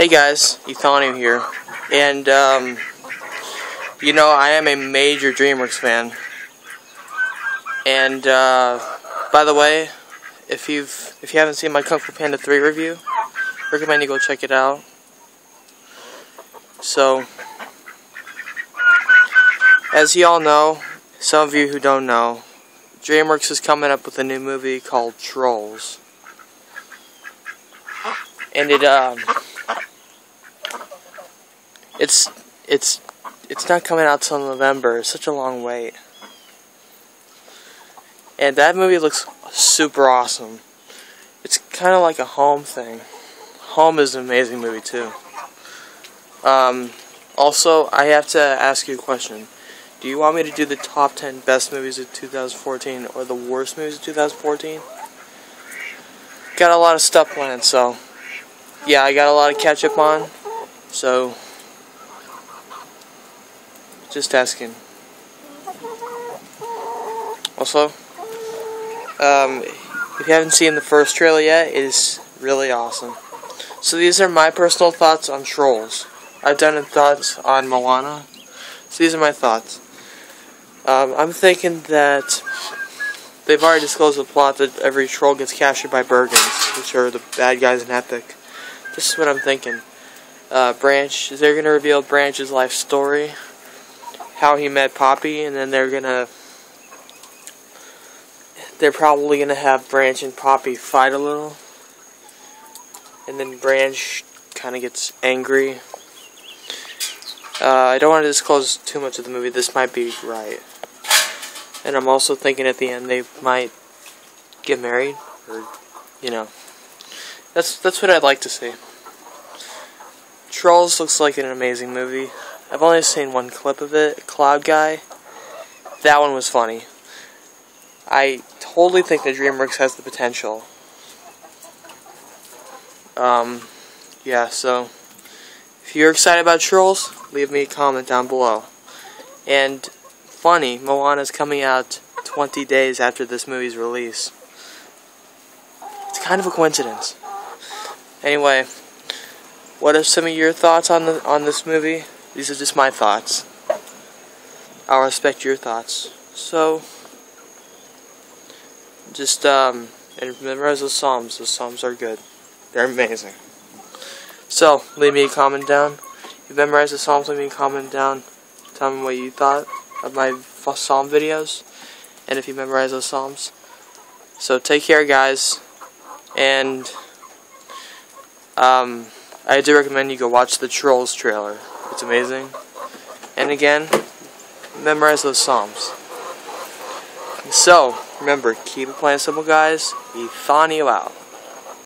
Hey guys, Ethonio here, and um, you know I am a major DreamWorks fan. And uh, by the way, if you've if you haven't seen my Kung Fu Panda 3 review, recommend you go check it out. So, as you all know, some of you who don't know, DreamWorks is coming up with a new movie called Trolls. And it um it's it's it's not coming out till November. It's such a long wait. And that movie looks super awesome. It's kind of like a home thing. Home is an amazing movie too. Um, also, I have to ask you a question. Do you want me to do the top 10 best movies of 2014 or the worst movies of 2014? Got a lot of stuff planned, so yeah, I got a lot of catch up on. So just asking. Also, um, if you haven't seen the first trailer yet, it is really awesome. So these are my personal thoughts on Trolls. I've done a thoughts on Moana. So these are my thoughts. Um, I'm thinking that they've already disclosed the plot that every troll gets captured by Bergens, which are the bad guys in Epic. This is what I'm thinking. Uh, Branch, they're going to reveal Branch's life story how he met Poppy, and then they're gonna they're probably gonna have Branch and Poppy fight a little, and then Branch kind of gets angry. Uh, I don't want to disclose too much of the movie. This might be right, and I'm also thinking at the end they might get married, or you know, that's that's what I'd like to see. Trolls looks like an amazing movie. I've only seen one clip of it, Cloud Guy. That one was funny. I totally think that DreamWorks has the potential. Um, yeah, so if you're excited about Trolls, leave me a comment down below. And funny, Moana's coming out 20 days after this movie's release. It's kind of a coincidence. Anyway, what are some of your thoughts on the on this movie? These are just my thoughts. I'll respect your thoughts. So, just, um, and memorize those Psalms. Those Psalms are good. They're amazing. So, leave me a comment down. If you memorize the Psalms, leave me a comment down. Tell me what you thought of my Psalm videos. And if you memorize those Psalms. So, take care, guys. And, um, I do recommend you go watch the Trolls trailer. It's amazing. And again, memorize those Psalms. So, remember, keep it plain simple, guys. Ethonio out.